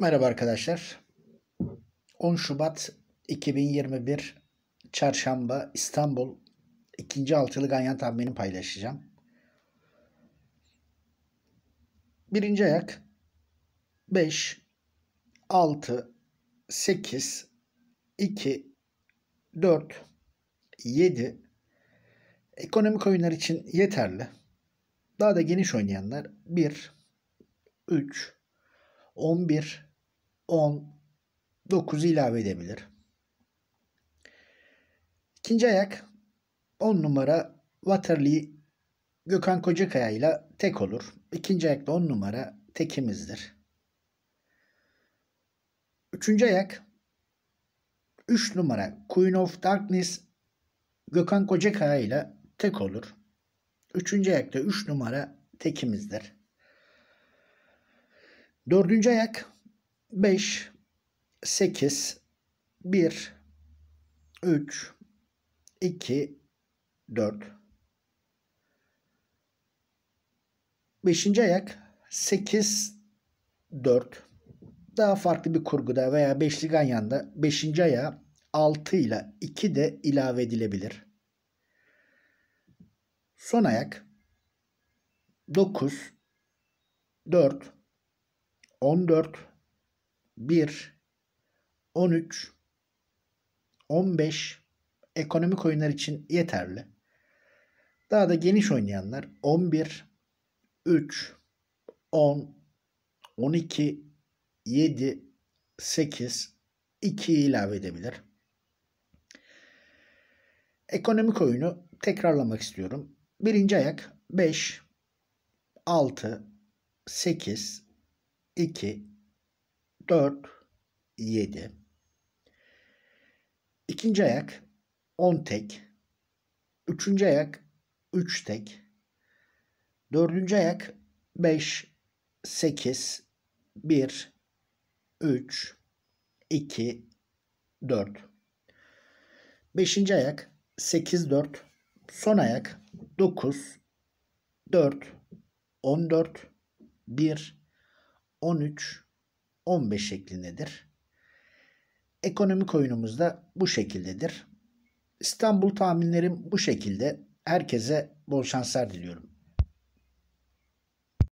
Merhaba arkadaşlar. 10 Şubat 2021 Çarşamba İstanbul ikinci altılı ganyan tahminini paylaşacağım. Birinci ayak 5, 6, 8, 2, 4, 7 ekonomik oyunlar için yeterli. Daha da geniş oynayanlar 1, 3, 11, 10, 9 ilave edebilir. İkinci ayak 10 numara Waterloo Gökhan Kocakaya ile tek olur. İkinci ayakta 10 numara tekimizdir. Üçüncü ayak 3 numara Queen of Darkness Gökhan Kocakaya ile tek olur. Üçüncü ayakta 3 numara tekimizdir. Dördüncü ayak 5, 8, 1, 3, 2, 4. Beşinci ayak 8, 4. Daha farklı bir kurguda veya beşli ganyanda beşinci ayağa 6 ile 2 de ilave edilebilir. Son ayak 9, 4, 14, 1, 13, 15 ekonomik oyunlar için yeterli. Daha da geniş oynayanlar 11, 3, 10, 12, 7, 8, 2 ilave edebilir. Ekonomik oyunu tekrarlamak istiyorum. Birinci ayak 5, 6, 8, 2, 4, 7. İkinci ayak 10 tek. Üçüncü ayak 3 tek. Dördüncü ayak 5, 8, 1, 3, 2, 4. Beşinci ayak 8, 4. Son ayak 9, 4, 14, 1, 13, 15 şeklindedir. Ekonomik oyunumuz da bu şekildedir. İstanbul tahminlerim bu şekilde. Herkese bol şanslar diliyorum.